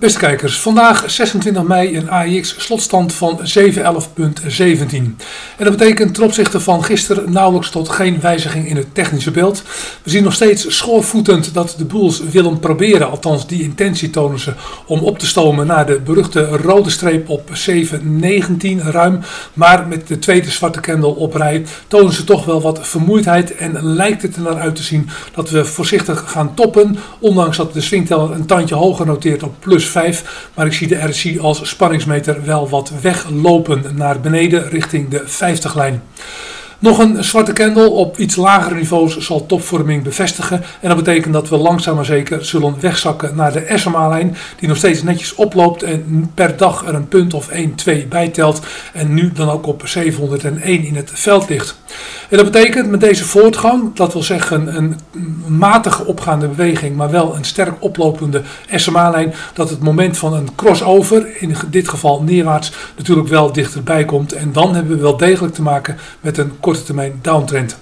Beste kijkers, vandaag 26 mei een AIX slotstand van 711.17. En dat betekent ten opzichte van gisteren nauwelijks tot geen wijziging in het technische beeld. We zien nog steeds schoorvoetend dat de Bulls willen proberen, althans die intentie tonen ze, om op te stomen naar de beruchte rode streep op 719 ruim. Maar met de tweede zwarte candle op rij tonen ze toch wel wat vermoeidheid en lijkt het er naar uit te zien dat we voorzichtig gaan toppen. Ondanks dat de swingteller een tandje hoger noteert op plus 5. Maar ik zie de RSI als spanningsmeter wel wat weglopen naar beneden richting de 50-lijn. Nog een zwarte candle op iets lagere niveaus zal topvorming bevestigen. En dat betekent dat we langzaam maar zeker zullen wegzakken naar de SMA-lijn. Die nog steeds netjes oploopt en per dag er een punt of 1, 2 bijtelt. En nu dan ook op 701 in het veld ligt. En dat betekent met deze voortgang, dat wil zeggen een matige opgaande beweging, maar wel een sterk oplopende SMA-lijn, dat het moment van een crossover, in dit geval neerwaarts, natuurlijk wel dichterbij komt. En dan hebben we wel degelijk te maken met een korte termijn downtrend.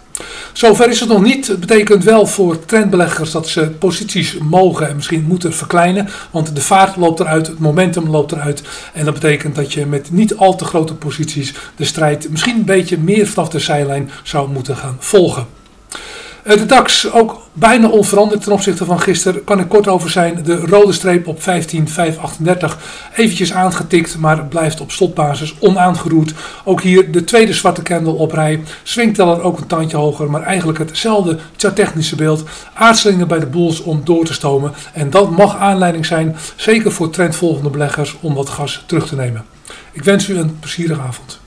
Zover is het nog niet. Het betekent wel voor trendbeleggers dat ze posities mogen en misschien moeten verkleinen. Want de vaart loopt eruit, het momentum loopt eruit. En dat betekent dat je met niet al te grote posities de strijd misschien een beetje meer vanaf de zijlijn zou moeten gaan volgen. Eh, de DAX ook bijna onveranderd ten opzichte van gisteren. Kan ik kort over zijn. De rode streep op 15,538 eventjes aangetikt, maar blijft op slotbasis onaangeroerd. Ook hier de tweede zwarte candle op rij. Swingteller ook een tandje hoger, maar eigenlijk hetzelfde technische beeld. Aarzelingen bij de bulls om door te stomen. En dat mag aanleiding zijn, zeker voor trendvolgende beleggers, om wat gas terug te nemen. Ik wens u een plezierige avond.